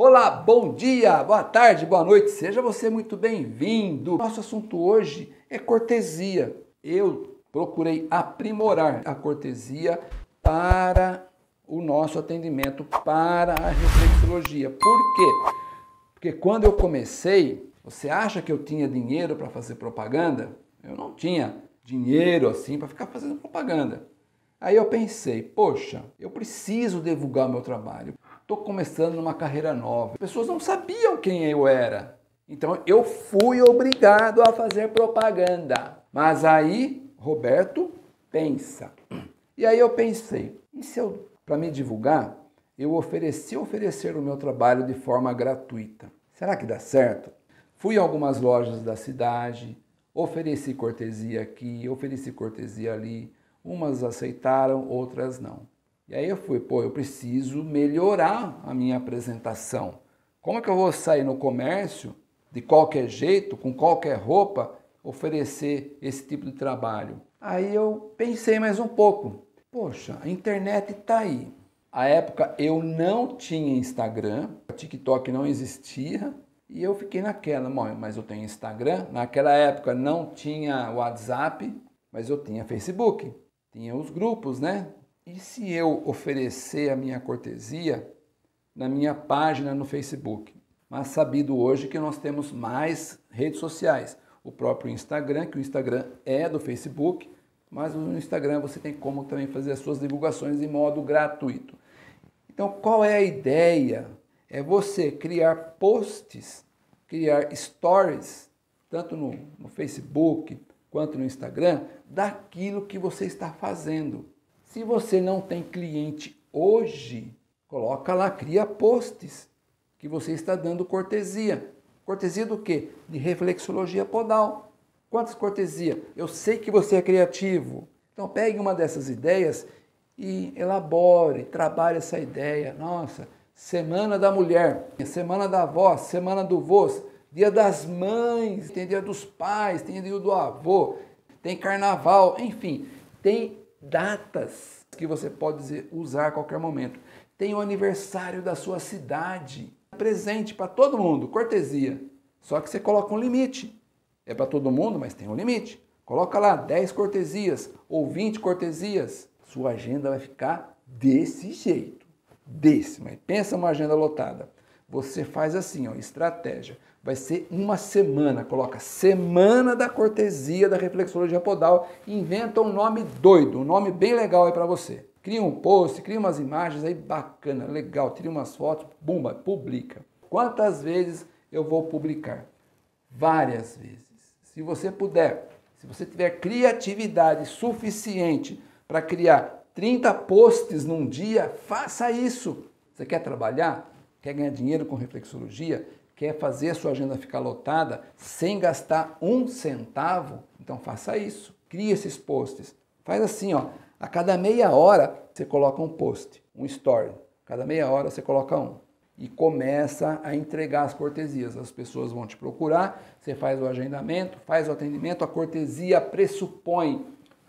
Olá, bom dia, boa tarde, boa noite, seja você muito bem-vindo. Nosso assunto hoje é cortesia. Eu procurei aprimorar a cortesia para o nosso atendimento, para a reflexologia. Por quê? Porque quando eu comecei, você acha que eu tinha dinheiro para fazer propaganda? Eu não tinha dinheiro assim para ficar fazendo propaganda. Aí eu pensei, poxa, eu preciso divulgar meu trabalho estou começando numa carreira nova. As pessoas não sabiam quem eu era. Então eu fui obrigado a fazer propaganda. Mas aí, Roberto, pensa. E aí eu pensei, e se eu, para me divulgar, eu ofereci oferecer o meu trabalho de forma gratuita? Será que dá certo? Fui em algumas lojas da cidade, ofereci cortesia aqui, ofereci cortesia ali. Umas aceitaram, outras não. E aí eu fui, pô, eu preciso melhorar a minha apresentação. Como é que eu vou sair no comércio de qualquer jeito, com qualquer roupa, oferecer esse tipo de trabalho? Aí eu pensei mais um pouco. Poxa, a internet está aí. A época eu não tinha Instagram, TikTok não existia, e eu fiquei naquela, mas eu tenho Instagram. Naquela época não tinha WhatsApp, mas eu tinha Facebook. Tinha os grupos, né? E se eu oferecer a minha cortesia na minha página no Facebook? Mas sabido hoje que nós temos mais redes sociais. O próprio Instagram, que o Instagram é do Facebook, mas no Instagram você tem como também fazer as suas divulgações de modo gratuito. Então, qual é a ideia? É você criar posts, criar stories, tanto no, no Facebook quanto no Instagram, daquilo que você está fazendo. Se você não tem cliente hoje, coloca lá, cria posts que você está dando cortesia. Cortesia do quê? De reflexologia podal. Quantas cortesia? Eu sei que você é criativo. Então pegue uma dessas ideias e elabore, trabalhe essa ideia. Nossa, semana da mulher, semana da avó, semana do vô, dia das mães, tem dia dos pais, tem dia do avô, tem carnaval, enfim, tem datas que você pode usar a qualquer momento. Tem o aniversário da sua cidade, presente para todo mundo, cortesia. Só que você coloca um limite. É para todo mundo, mas tem um limite. Coloca lá 10 cortesias ou 20 cortesias. Sua agenda vai ficar desse jeito. Desse, mas pensa uma agenda lotada. Você faz assim, ó, estratégia vai ser uma semana. Coloca Semana da Cortesia da Reflexologia Podal. Inventa um nome doido, um nome bem legal aí para você. Cria um post, cria umas imagens aí bacana, legal, tira umas fotos, bumba, publica. Quantas vezes eu vou publicar? Várias vezes. Se você puder, se você tiver criatividade suficiente para criar 30 posts num dia, faça isso. Você quer trabalhar? Quer ganhar dinheiro com reflexologia? quer fazer a sua agenda ficar lotada sem gastar um centavo, então faça isso. Crie esses posts. Faz assim, ó. A cada meia hora você coloca um post, um story. Cada meia hora você coloca um. E começa a entregar as cortesias. As pessoas vão te procurar, você faz o agendamento, faz o atendimento. A cortesia pressupõe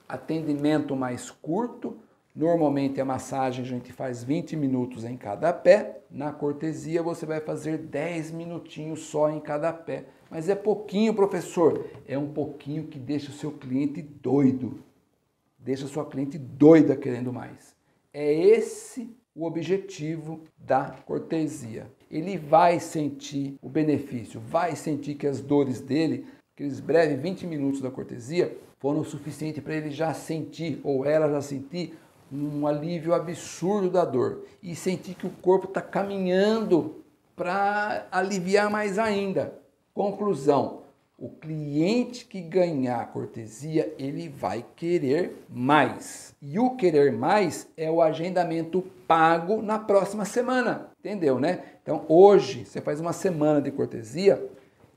atendimento mais curto, Normalmente a massagem a gente faz 20 minutos em cada pé. Na cortesia você vai fazer 10 minutinhos só em cada pé. Mas é pouquinho, professor. É um pouquinho que deixa o seu cliente doido. Deixa a sua cliente doida querendo mais. É esse o objetivo da cortesia. Ele vai sentir o benefício, vai sentir que as dores dele, aqueles breves 20 minutos da cortesia, foram o suficiente para ele já sentir, ou ela já sentir, um alívio absurdo da dor e sentir que o corpo está caminhando para aliviar mais ainda. Conclusão: o cliente que ganhar a cortesia, ele vai querer mais. E o querer mais é o agendamento pago na próxima semana. Entendeu, né? Então, hoje você faz uma semana de cortesia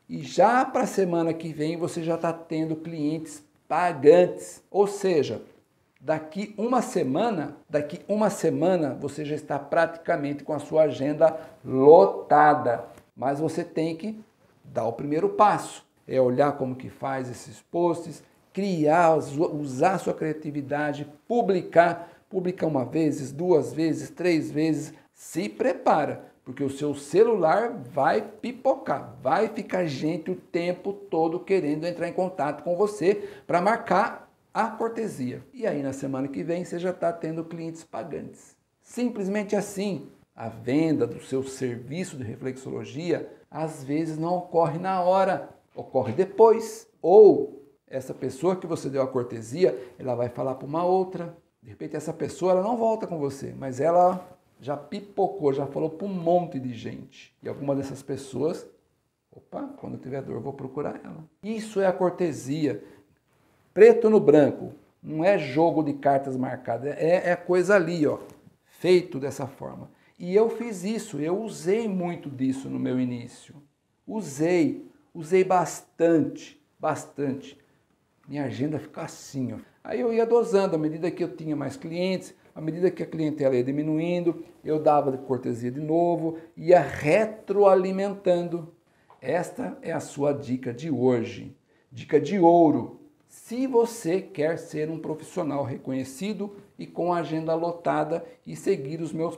e já para a semana que vem você já está tendo clientes pagantes. Ou seja, Daqui uma semana, daqui uma semana você já está praticamente com a sua agenda lotada. Mas você tem que dar o primeiro passo. É olhar como que faz esses posts, criar, usar sua criatividade, publicar, publicar uma vez, duas vezes, três vezes. Se prepara, porque o seu celular vai pipocar, vai ficar gente o tempo todo querendo entrar em contato com você para marcar a cortesia. E aí na semana que vem você já está tendo clientes pagantes. Simplesmente assim, a venda do seu serviço de reflexologia às vezes não ocorre na hora, ocorre depois. Ou essa pessoa que você deu a cortesia, ela vai falar para uma outra. De repente essa pessoa ela não volta com você, mas ela já pipocou, já falou para um monte de gente. E alguma dessas pessoas, opa, quando tiver dor, vou procurar ela. Isso é a cortesia. Preto no branco. Não é jogo de cartas marcadas, é, é coisa ali, ó, feito dessa forma. E eu fiz isso, eu usei muito disso no meu início. Usei, usei bastante, bastante. Minha agenda fica assim, ó. Aí eu ia dosando, à medida que eu tinha mais clientes, à medida que a clientela ia diminuindo, eu dava cortesia de novo, ia retroalimentando. Esta é a sua dica de hoje. Dica de ouro. Se você quer ser um profissional reconhecido e com agenda lotada e seguir os meus